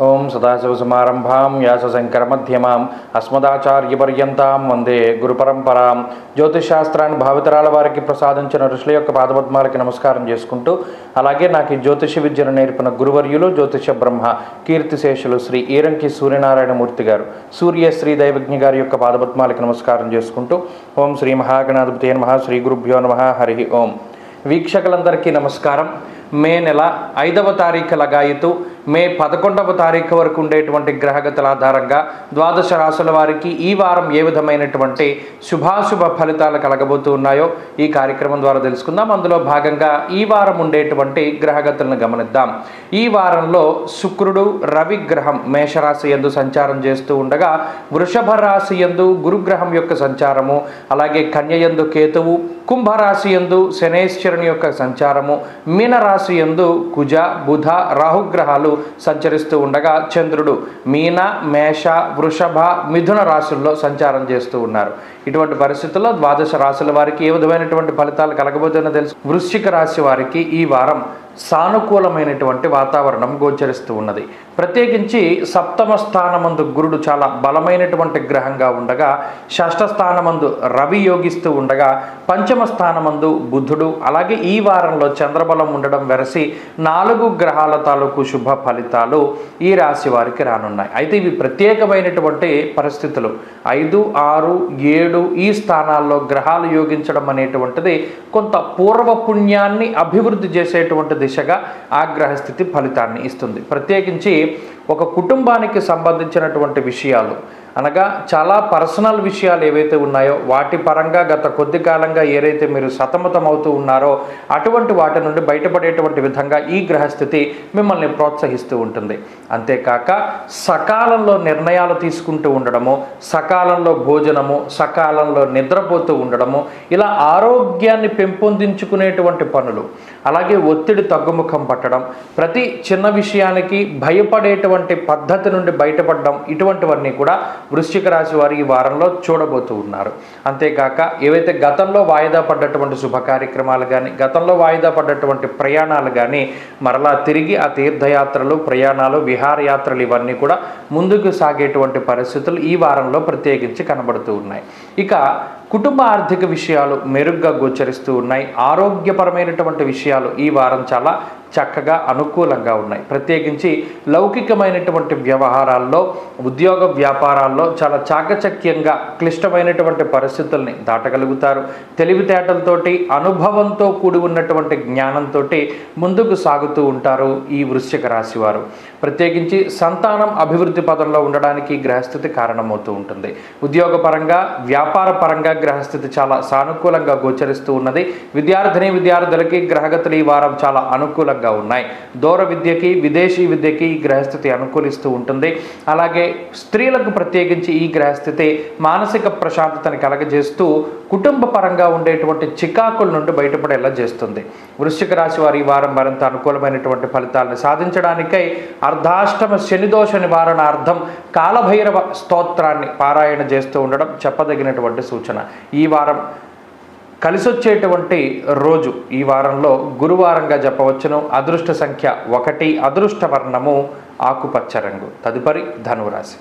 ఓం సదాశివసమారంభాం వ్యాసశంకరమధ్యమాం అస్మదాచార్యపర్యంతాం వందే గురుపరంపరాం. జ్యోతిషాస్త్రాన్ని భావితరాల వారికి ప్రసాదించిన ఋషుల యొక్క పాదపద్మాలకి నమస్కారం చేసుకుంటూ అలాగే నాకు ఈ జ్యోతిష విద్యను నేర్పిన గురువర్యులు జ్యోతిష బ్రహ్మ కీర్తిశేషులు శ్రీ ఈరంకి సూర్యనారాయణమూర్తి గారు సూర్య శ్రీ దైవజ్ఞ గారి యొక్క పాదపద్మాలకి నమస్కారం చేసుకుంటూ ఓం శ్రీ మహాగణాధిపతి నమ శ్రీ గురుభ్యో నమ హరి ఓం. వీక్షకులందరికీ నమస్కారం. మే నెల ఐదవ తారీఖు లగాయితూ మే పదకొండవ తారీఖు వరకు ఉండేటువంటి గ్రహగతుల ఆధారంగా ద్వాదశ రాశుల వారికి ఈ వారం ఏ విధమైనటువంటి శుభాశుభ ఫలితాలు కలగబోతూ ఉన్నాయో ఈ కార్యక్రమం ద్వారా తెలుసుకుందాం. అందులో భాగంగా ఈ వారం ఉండేటువంటి గ్రహగతులను గమనిద్దాం. ఈ వారంలో శుక్రుడు రవి గ్రహం మేషరాశి ఎందు సంచారం చేస్తూ ఉండగా వృషభ రాశి ఎందు గురుగ్రహం యొక్క సంచారము అలాగే కన్య యందు కేతువు కుంభరాశి ఎందు శనేశ్వరుని యొక్క సంచారము మీనరాశి ఎందు కుజ బుధ రాహుగ్రహాలు సంచరిస్తూ ఉండగా చంద్రుడు మీన మేష వృషభ మిథున రాశుల్లో సంచారం చేస్తూ ఉన్నారు. ఇటువంటి పరిస్థితుల్లో ద్వాదశ రాశుల వారికి ఏ విధమైనటువంటి ఫలితాలు కలగబోతుందో తెలుసు. వృశ్చిక రాశి వారికి ఈ వారం సానుకూలమైనటువంటి వాతావరణం గోచరిస్తూ ఉన్నది. ప్రత్యేకించి సప్తమ స్థానమందు గురుడు చాలా బలమైనటువంటి గ్రహంగా ఉండగా షష్ఠ స్థానమందు రవి యోగిస్తూ ఉండగా పంచమ స్థానమందు బుధుడు అలాగే ఈ వారంలో చంద్రబలం ఉండడం వెరసి నాలుగు గ్రహాల తాలూకు శుభ ఫలితాలు ఈ రాశి వారికి రానున్నాయి. అయితే ఇవి ప్రత్యేకమైనటువంటి పరిస్థితులు. ఐదు ఆరు ఏడు ఈ స్థానాల్లో గ్రహాలు యోగించడం అనేటువంటిది కొంత పూర్వపుణ్యాన్ని అభివృద్ధి చేసేటువంటి దిశగా ఆగ్రహస్థితి ఫలితాన్ని ఇస్తుంది. ప్రత్యేకించి ఒక కుటుంబానికి సంబంధించినటువంటి విషయాలు. అనగా చాలా పర్సనల్ విషయాలు ఏవైతే ఉన్నాయో వాటి పరంగా గత కొద్ది కాలంగా ఏదైతే మీరు సతమతం అవుతూ ఉన్నారో అటువంటి వాటి నుండి బయటపడేటువంటి విధంగా ఈ గ్రహస్థితి మిమ్మల్ని ప్రోత్సహిస్తూ ఉంటుంది. అంతేకాక సకాలంలో నిర్ణయాలు తీసుకుంటూ ఉండడము సకాలంలో భోజనము సకాలంలో నిద్రపోతూ ఉండడము ఇలా ఆరోగ్యాన్ని పెంపొందించుకునేటువంటి పనులు అలాగే ఒత్తిడి తగ్గుముఖం పట్టడం ప్రతి చిన్న విషయానికి భయపడేటువంటి పద్ధతి నుండి బయటపడడం ఇటువంటివన్నీ కూడా వృశ్చిక రాశి వారి ఈ వారంలో చూడబోతూ ఉన్నారు. అంతేకాక ఏవైతే గతంలో వాయిదా పడ్డటువంటి శుభ కార్యక్రమాలు కానీ గతంలో వాయిదా పడ్డటువంటి ప్రయాణాలు కానీ మరలా తిరిగి ఆ తీర్థయాత్రలు ప్రయాణాలు విహారయాత్రలు ఇవన్నీ కూడా ముందుకు సాగేటువంటి పరిస్థితులు ఈ వారంలో ప్రత్యేకించి కనబడుతూ ఉన్నాయి. ఇక కుటుంబ ఆర్థిక విషయాలు మెరుగ్గా గోచరిస్తూ ఉన్నాయి. ఆరోగ్యపరమైనటువంటి విషయాలు ఈ వారం చాలా చక్కగా అనుకూలంగా ఉన్నాయి. ప్రత్యేకించి లౌకికమైనటువంటి వ్యవహారాల్లో ఉద్యోగ వ్యాపారాల్లో చాలా చాకచక్యంగా క్లిష్టమైనటువంటి పరిస్థితుల్ని దాటగలుగుతారు. తెలివితేటలతోటి అనుభవంతో కూడి ఉన్నటువంటి జ్ఞానంతో ముందుకు సాగుతూ ఉంటారు ఈ వృశ్చిక రాశి వారు ప్రత్యేకించి సంతానం అభివృద్ధి పదంలో ఉండడానికి గ్రహస్థితి కారణమవుతూ ఉంటుంది. ఉద్యోగపరంగా వ్యాపార పరంగా గ్రహస్థితి చాలా సానుకూలంగా గోచరిస్తూ ఉన్నది. విద్యార్థిని విద్యార్థులకి గ్రహగతులు ఈ వారం చాలా అనుకూలంగా ఉన్నాయి. దూర విద్యకి విదేశీ విద్యకి ఈ గ్రహస్థితి అనుకూలిస్తూ ఉంటుంది. అలాగే స్త్రీలకు ప్రత్యేకించి ఈ గ్రహస్థితి మానసిక ప్రశాంతతని కలగజేస్తూ కుటుంబ పరంగా ఉండేటువంటి చికాకుల నుండి బయటపడేలా చేస్తుంది. వృశ్చిక రాశి వారి ఈ వారం మరింత అనుకూలమైనటువంటి ఫలితాలను సాధించడానికై అర్ధాష్టమ శనిదోష నివారణార్థం కాలభైరవ స్తోత్రాన్ని పారాయణ చేస్తూ ఉండడం చెప్పదగినటువంటి సూచన. ఈ వారం కలిసొచ్చేటువంటి రోజు ఈ వారంలో గురువారంగా చెప్పవచ్చును అదృష్ట సంఖ్య ఒకటి. అదృష్ట వర్ణము ఆకుపచ్చ రంగు. తదుపరి ధనురాశి.